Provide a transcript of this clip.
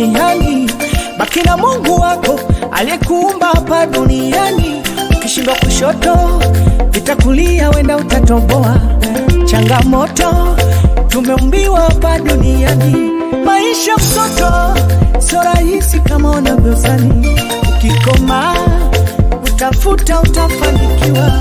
mtihani. Baki na Mungu wako aliyekuumba hapa duniani. Ukishindwa kushoto, vitakulia wenda utatoboa. Changamoto tumeumbiwa hapa duniani. Maisha mtoto sio rahisi kama unavyozani. Ukikoma utafuta, utafanikiwa.